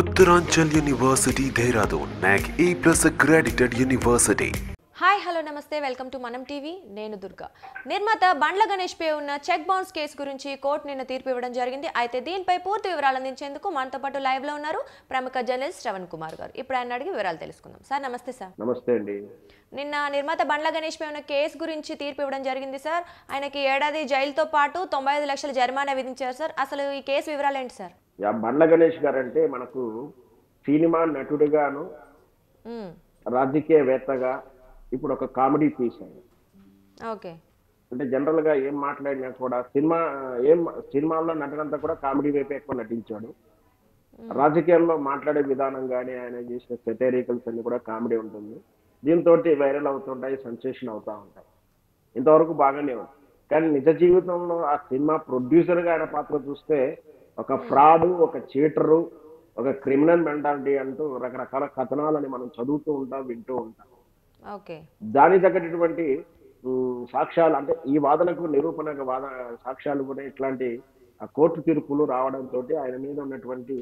Uttaranchal University Dehradun, NAC A plus accredited university. Hi hello నమస్తే. Welcome to Manam TV నేను దుర్గా. నిర్మాత బండ్ల గణేష్ పై ఉన్న చెక్ బౌన్స్ కేసు గురించి కోర్టు నిన్న తీర్పు ఇవ్వడం జరిగింది. అయితే దీనిపై పూర్తి వివరాలు అందించేందుకు మనతో పాటు లైవ్లో ఉన్నారు ప్రముఖ జర్నలిస్ట్ శ్రవణ్ కుమార్ గారు. ఇప్పుడు ఆయన అడిగి వివరాలు తెలుసుకుందాం. సార్ నమస్తే సార్. నమస్తే అండి. నిన్న నిర్మాత బండ్ల గణేష్ పై ఉన్న కేసు గురించి తీర్పు ఇవ్వడం జరిగింది సార్. ఆయనకి ఏడాది జైలుతో పాటు తొంభై ఐదు లక్షల జరిమానా విధించారు సార్. అసలు ఈ కేసు వివరాలు ఏంటి సార్? బండ్ల గణేష్ గారు అంటే మనకు సినిమా నటుడిగాను. రాజకీయవేత్తగా ఇప్పుడు ఒక కామెడీ పీస్ ఆయన. ఓకే. అంటే జనరల్గా ఏం మాట్లాడినా కూడా సినిమా ఏం సినిమాల్లో నటనంతా కూడా కామెడీ వైపు ఎక్కువ నటించాడు. రాజకీయాల్లో మాట్లాడే విధానం కానీ ఆయన చేసిన సెటైరికల్స్ అన్ని కూడా కామెడీ ఉంటుంది. దీంతో వైరల్ అవుతుంటాయి సెన్సేషన్ అవుతా ఉంటాయి. ఇంతవరకు బాగానే ఉంది. కానీ నిజ జీవితంలో ఆ సినిమా ప్రొడ్యూసర్గా ఆయన పాత్ర చూస్తే ఒక ఫ్రాడ్ ఒక చీటరు ఒక క్రిమినల్ మెంటాలిటీ అంటూ రకరకాల కథనాలని మనం చదువుతూ ఉంటాం వింటూ ఉంటాం. దానికి తగ్గటువంటి ఉమ్, సాక్ష్యాలు అంటే ఈ వాదనకు నిరూపణకు వాద సాక్ష్యాలు కూడా ఇట్లాంటి కోర్టు తీర్పులు రావడంతో ఆయన మీద ఉన్నటువంటి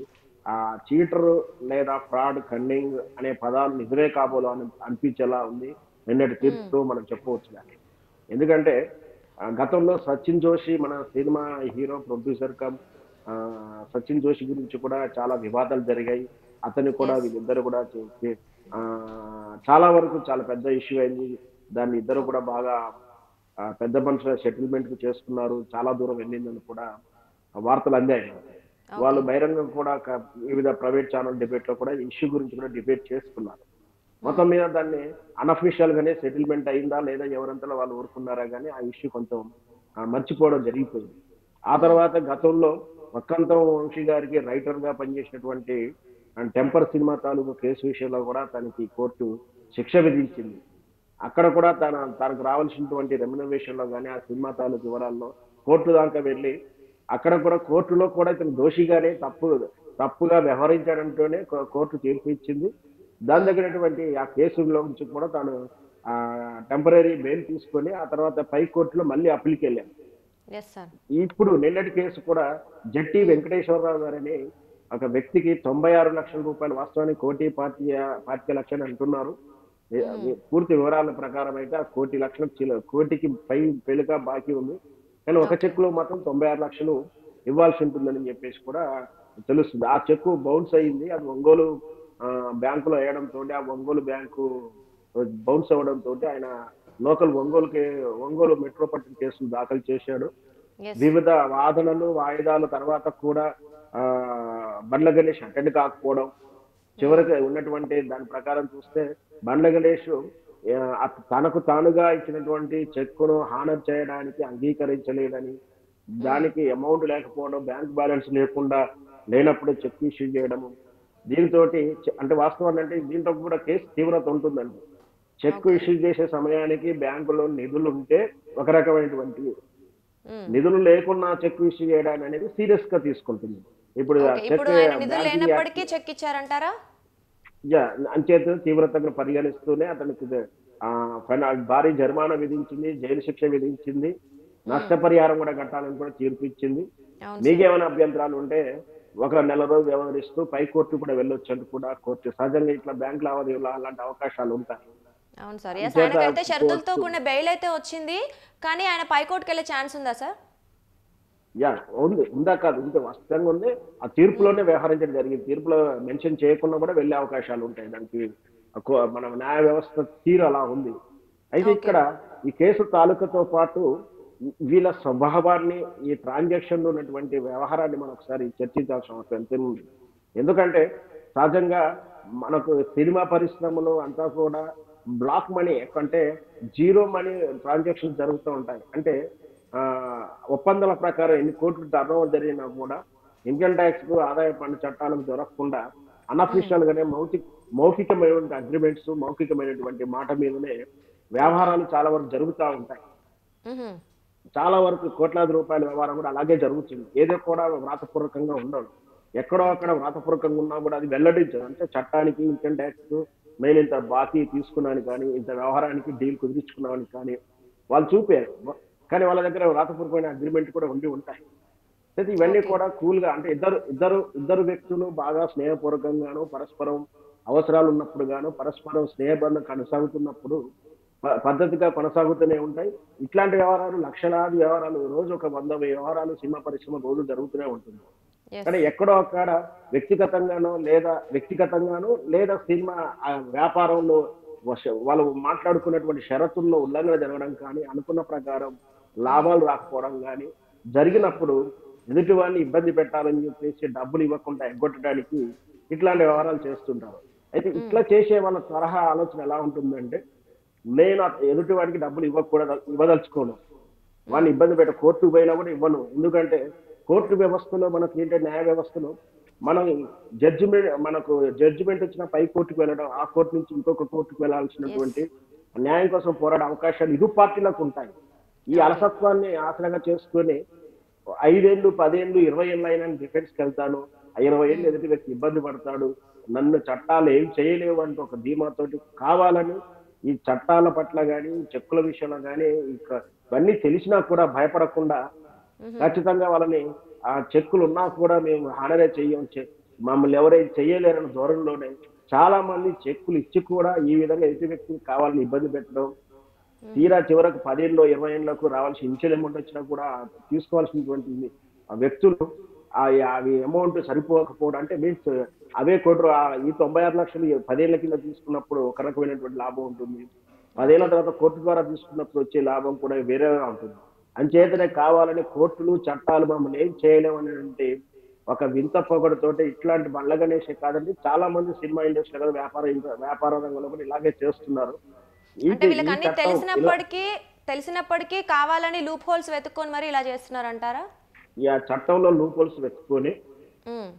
ఆ చీటర్ లేదా ఫ్రాడ్ కన్నింగ్ అనే పదాలు నిజమే కాబోలు అని అనిపించేలా ఉంది. నిన్నటి తీర్పుతో మనం చెప్పవచ్చు దాన్ని. ఎందుకంటే గతంలో సచిన్ జోషి మన cinema hero producer cum Sachin Joshi గురించి కూడా చాలా వివాదాలు జరిగాయి. అతన్ని కూడా వీళ్ళిద్దరు కూడా చాలా వరకు చాలా పెద్ద ఇష్యూ అయింది. దాన్ని ఇద్దరు కూడా బాగా పెద్ద మనుషుల సెటిల్మెంట్ చేసుకున్నారు. చాలా దూరం వెళ్ళిందని కూడా వార్తలు అందాయి. వాళ్ళు బహిరంగం కూడా వివిధ ప్రైవేట్ ఛానల్ డిబేట్లో కూడా ఇష్యూ గురించి కూడా డిబేట్ చేసుకున్నారు. మొత్తం మీద దాన్ని అనఫీషియల్ గానే సెటిల్మెంట్ అయిందా లేదా ఎవరంతలో వాళ్ళు ఊరుకున్నారా కానీ ఆ ఇష్యూ కొంచెం మర్చిపోవడం జరిగిపోయింది. ఆ తర్వాత గతంలో వక్కంతం వంశీ గారికి రైటర్గా అండ్ టెంపర్ సినిమా తాలూకు కేసు విషయంలో కూడా తనకి కోర్టు శిక్ష విధించింది. అక్కడ కూడా తన తనకు రావాల్సినటువంటి రెమ్యునరేషన్లో కానీ ఆ సినిమా తాలూకు వివరాల్లో కోర్టు దాకా వెళ్ళి అక్కడ కూడా కోర్టులో కూడా ఇతను దోషిగానే తప్పు తప్పుగా వ్యవహరించాడంటూనే కోర్టు తీర్పు ఇచ్చింది. దాని దగ్గరటువంటి ఆ కేసులో నుంచి కూడా తాను ఆ టెంపరీ బెయిల్ తీసుకొని ఆ తర్వాత పై కోర్టులో మళ్ళీ అప్పీల్కి వెళ్ళాను ఇప్పుడు నిన్నటి కేసు కూడా జట్టి వెంకటేశ్వరరావు గారని ఒక వ్యక్తికి తొంభై ఆరు లక్షల రూపాయలు వాస్తవానికి కోటి పాతిక పాతిక లక్షలు అంటున్నారు. ఏ- పూర్తి వివరాల ప్రకారం అయితే ఆ కోటి లక్షలు కోటికి పై పెళ్ళిగా బాకీ ఉంది. కానీ ఒక చెక్లో మాత్రం తొంభై ఆరు లక్షలు ఇవ్వాల్సి ఉంటుందని చెప్పేసి కూడా తెలుస్తుంది. ఆ చెక్ బౌన్స్ అయ్యింది అది ఒంగోలు ఆ, బ్యాంకులో వేయడంతో ఆ ఒంగోలు బ్యాంకు బౌన్స్ అవ్వడంతో ఆయన లోకల్ ఒంగోలుకి ఒంగోలు మెట్రోపాలిటన్ కేసులు దాఖలు చేశాడు. వివిధ వాదనలు వాయిదాల తర్వాత కూడా బండ్ల గణేష్ అటెండ్ కాకపోవడం చివరికి ఉన్నటువంటి దాని ప్రకారం చూస్తే బండ్ల గణేష్ తనకు తానుగా ఇచ్చినటువంటి చెక్కును హానర్ చేయడానికి అంగీకరించలేదని దానికి అమౌంట్ లేకపోవడం బ్యాంక్ బ్యాలెన్స్ లేకుండా లేనప్పుడు చెక్ ఇష్యూ చేయడము. దీంతో అంటే వాస్తవాన్ని అంటే దీంతో కూడా కేసు తీవ్రత ఉంటుందండి. చెక్ ఇష్యూ చేసే సమయానికి బ్యాంకులో నిధులు ఉంటే ఒక రకమైనటువంటి. నిధులు లేకుండా చెక్ ఇష్యూ చేయడానికి అనేది సీరియస్గా తీసుకుంటుంది. ఇప్పుడు చెక్ ఇచ్చారంటారా? యా, అంచేత తీవ్రతగా పరిగణిస్తూనే అతనికి భారీ జరిమానా విధించింది జైలు శిక్ష విధించింది నష్టపరిహారం కూడా కట్టాలని కూడా తీర్పు ఇచ్చింది. మీకేమైనా అభ్యంతరాలు ఉంటే ఒక నెల రోజులు వ్యవహరిస్తూ పై కోర్టు కూడా వెళ్ళొచ్చు అంటూ కూడా కోర్టు సహజంగా ఇట్లా బ్యాంక్ లావాదేవీలు అలాంటి అవకాశాలు ఉంటాయి. అవును సార్. ఎస్ ఆయనకైతే షరతులతో కూడిన బెయిల్ అయితే వచ్చింది కానీ ఆయన పైకోర్టుకి వెళ్ళే ఛాన్స్ ఉందా సార్? యా ఉంది. ఉందా కాదు ఉంది వాస్తవంగా ఉంది. ఆ తీర్పులోనే వ్యవహరించడం జరిగింది. తీర్పులో మెన్షన్ చేయకుండా కూడా వెళ్ళే అవకాశాలు ఉంటాయి. దానికి మన న్యాయ వ్యవస్థ తీరు అలా ఉంది. అయితే ఇక్కడ ఈ కేసు తాలూకాతో పాటు వీళ్ళ స్వభావాన్ని ఈ ట్రాన్సాక్షన్ ఉన్నటువంటి వ్యవహారాన్ని మనం ఒకసారి చర్చించాల్సిన అవసరం ఎందుకంటే సహజంగా మనకు సినిమా పరిశ్రమలో అంతా కూడా బ్లాక్ మనీ అంటే జీరో మనీ ట్రాన్సాక్షన్ జరుగుతూ ఉంటాయి. అంటే ఒప్పందాల ప్రకారం ఎన్ని కోట్లు టర్న్ ఓవర్ జరిగినా కూడా ఇన్కమ్ ట్యాక్స్కు ఆదాయ పన్ను చట్టాలకు దొరకకుండా అనఫీషియల్ గానే మౌఖిక మౌఖికమైనటువంటి అగ్రిమెంట్స్ మౌఖికమైనటువంటి మాట మీదనే వ్యవహారాలు చాలా వరకు జరుగుతూ ఉంటాయి. చాలా వరకు కోట్లాది రూపాయల వ్యవహారం కూడా అలాగే జరుగుతుంది. ఏదో కూడా వ్రాతపూర్వకంగా ఉండదు. ఎక్కడో అక్కడ వ్రాతపూర్వకంగా ఉన్నా కూడా అది వెల్లడించదు. అంటే చట్టానికి ఇన్కమ్ ట్యాక్స్ మెయిన్ ఇంత బాకీ తీసుకున్నాను కానీ ఇంత వ్యవహారానికి డీల్ కుదిరించుకున్నామని కానీ వాళ్ళు చూపారు. కానీ వాళ్ళ దగ్గర వ్రాతపూర్వకమైన అగ్రిమెంట్ కూడా ఉండి ఉంటాయి. అయితే ఇవన్నీ కూడా కూల్గా అంటే ఇద్దరు ఇద్దరు ఇద్దరు వ్యక్తులు బాగా స్నేహపూర్వకంగాను పరస్పరం అవసరాలు ఉన్నప్పుడు గాను పరస్పరం స్నేహబంధం కొనసాగుతున్నప్పుడు పద్ధతిగా కొనసాగుతూనే ఉంటాయి. ఇట్లాంటి వ్యవహారాలు లక్షలాది వ్యవహారాలు రోజు ఒక వంద వ్యవహారాలు సినిమా పరిశ్రమ రోజు జరుగుతూనే ఉంటుంది. కానీ ఎక్కడో అక్కడ వ్యక్తిగతంగానో లేదా వ్యక్తిగతంగానో లేదా సినిమా వ్యాపారంలో వాళ్ళు మాట్లాడుకున్నటువంటి షరతుల్లో ఉల్లంఘన జరగడం కానీ అనుకున్న ప్రకారం లాభాలు రాకపోవడం కానీ జరిగినప్పుడు ఎదుటి వాళ్ళని ఇబ్బంది పెట్టాలని చెప్పేసి డబ్బులు ఇవ్వకుండా ఎగ్గొట్టడానికి ఇట్లాంటి వ్యవహారాలు చేస్తుంటారు. అయితే ఇట్లా చేసే వాళ్ళ తరహా ఆలోచన ఎలా ఉంటుందంటే నేను ఎదుటి వాడికి డబ్బులు ఇవ్వకూడదు ఇవ్వదలుచుకోను. వాడిని ఇబ్బంది పెట్ట కోర్టుకు పోయినా కూడా ఇవ్వను. ఎందుకంటే కోర్టు వ్యవస్థలో మనకి ఏంటంటే న్యాయ వ్యవస్థలో మనం జడ్జిమెంట్ మనకు జడ్జిమెంట్ వచ్చిన పై కోర్టుకు వెళ్ళడం ఆ కోర్టు నుంచి ఇంకొక కోర్టుకు వెళ్ళాల్సినటువంటి న్యాయం కోసం పోరాడే అవకాశాలు ఇరు పార్టీలకు ఉంటాయి. ఈ అలసత్వాన్ని ఆసనగా చేసుకొని ఐదేళ్ళు పదేళ్ళు ఇరవై ఏళ్ళు అయినా డిఫెన్స్కి వెళ్తాను. ఆ ఇరవై ఏళ్ళు ఎదుటి వ్యక్తి ఇబ్బంది పడతాడు. నన్ను చట్టాలు ఏం చేయలేవు అంటే ఒక ధీమాతోటి కావాలని ఈ చట్టాల పట్ల కానీ చెక్కుల విషయంలో కానీ ఇంకా ఇవన్నీ తెలిసినా కూడా భయపడకుండా ఖచ్చితంగా వాళ్ళని ఆ చెక్కులు ఉన్నా కూడా మేము హానరే చెయ్యం మమ్మల్ని ఎవరైతే చెయ్యలేరన్న ధోరణిలోనే చాలా మంది చెక్కులు ఇచ్చి కూడా ఈ విధంగా ఎదుటి వ్యక్తికి కావాలని ఇబ్బంది పెట్టడం తీరా చివరకు పదేళ్ళు ఇరవై ఏళ్ళకు రావాల్సిన ఇన్షియల్ అమౌంట్ వచ్చినా కూడా తీసుకోవాల్సినటువంటి ఆ వ్యక్తులు ఆ అవి అమౌంట్ సరిపోకపోవడం అంటే మీన్స్ అవే ఆ ఈ తొంభై ఆరు లక్షలు పదేళ్ళ కింద తీసుకున్నప్పుడు ఒక రకమైనటువంటి లాభం ఉంటుంది. పదేళ్ళ తర్వాత కోర్టు ద్వారా తీసుకున్నప్పుడు వచ్చే లాభం కూడా వేరేగా ఉంటుంది. అంచేతనే కావాలని కోర్టులు చట్టాలు మమ్మల్ని ఏం చేయలేమనేటువంటి ఒక వింత పొగడుతోటి ఇట్లాంటి బండ్ల గణేషే కాదండి. చాలా మంది సినిమా ఇండస్ట్రీ కదా వ్యాపార వ్యాపార రంగంలో కూడా ఇలాగే చేస్తున్నారు. అంటే వీళ్ళకి అన్ని తెలిసినప్పటికీ తెలిసినప్పటికీ కావాలని లూప్ హోల్స్ వెతుక్కొని మరి ఇలా చేస్తున్నారంటారా? ఈ ఆ చట్టంలో లూపోల్స్ వెతుకొని ఉమ్,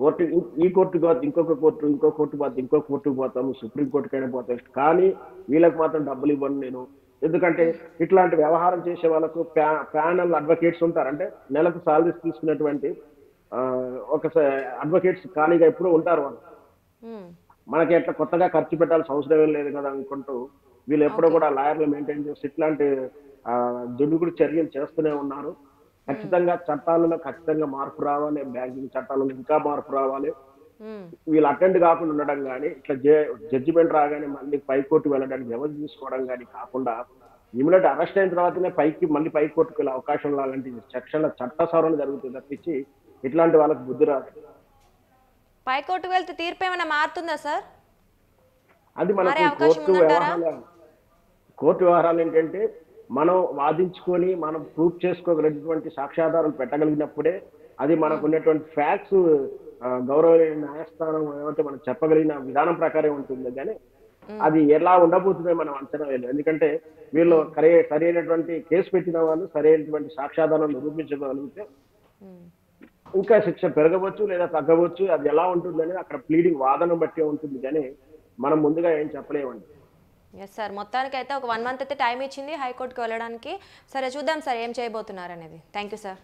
కోర్టు ఈ కోర్టుకు పోతే ఇంకొక కోర్టు ఇంకో కోర్టు పోతే ఇంకో కోర్టుకు పోతాము సుప్రీం కోర్టుకైనా పోతాం. కానీ వీళ్ళకి మాత్రం డబ్బులు ఇవ్వను నేను. ఎందుకంటే ఇట్లాంటి వ్యవహారం చేసే వాళ్ళకు ప్యానల్ అడ్వకేట్స్ ఉంటారు. అంటే నెలకు సాలరీస్ తీసుకునేటువంటి ఒక అడ్వకేట్స్ ఖాళీగా ఎప్పుడూ ఉంటారు వాళ్ళు. మనకి ఎట్లా కొత్తగా ఖర్చు పెట్టాల్సిన అవసరం ఏం లేదు కదా అనుకుంటూ వీళ్ళు ఎప్పుడూ కూడా లాయర్లు మెయింటైన్ చేసి ఇట్లాంటి ఆ, దుడుకుడు చర్యలు చేస్తూనే ఉన్నారు. ఖచ్చితంగా చట్టాలలో ఖచ్చితంగా మార్పు రావాలి. బ్యాంకింగ్ చట్టాలలో ఇంకా మార్పు రావాలి. వీళ్ళు అటెండ్ కాకుండా ఉండడం కానీ ఇట్లా జడ్జిమెంట్ రాగానే మళ్ళీ పై కోర్టు వెళ్ళడానికి వ్యవధి తీసుకోవడం కానీ కాకుండా ఇమీడియట్ అరెస్ట్ అయిన తర్వాతనే పైకి మళ్ళీ పై కోర్టుకు వెళ్ళే అవకాశం లాంటి సెక్షన్ల చట్ట సవరణ జరుగుతుంది తప్పించి ఇట్లాంటి వాళ్ళకి బుద్ధి రాదు. పై కోర్టుకు వెళ్తే తీర్పు ఏమైనా మారుతుందా సార్? అది మనకు కోర్టు? వ్యవహారాలు కోర్టు వ్యవహారాలు ఏంటంటే మనం వాదించుకొని మనం ప్రూఫ్ చేసుకోగలిగినటువంటి సాక్ష్యాధారాలు పెట్టగలిగినప్పుడే అది మనకు ఉన్నటువంటి ఫ్యాక్ట్స్ గౌరవమైన న్యాయస్థానం ఏమంటే మనం చెప్పగలిగిన విధానం ప్రకారం ఉంటుంది కానీ అది ఎలా ఉండబోతుందో మనం అంచనా వేయలేదు. ఎందుకంటే వీళ్ళు సరే సరైనటువంటి కేసు పెట్టిన వాళ్ళు సరైనటువంటి సాక్ష్యాధారాలు నిరూపించగలిగితే ఇంకా శిక్ష పెరగవచ్చు లేదా తగ్గవచ్చు అది ఎలా ఉంటుందని అక్కడ ప్లీడింగ్ వాదన బట్టి ఉంటుంది కానీ మనం ముందుగా ఏం చెప్పలేమండి. ఎస్ సార్ మొత్తానికి అయితే ఒక వన్ మంత్ అయితే టైం ఇచ్చింది హైకోర్టుకి వెళ్ళడానికి. సరే చూద్దాం సార్ ఏం చేయబోతున్నారు అనేది. Thank you sir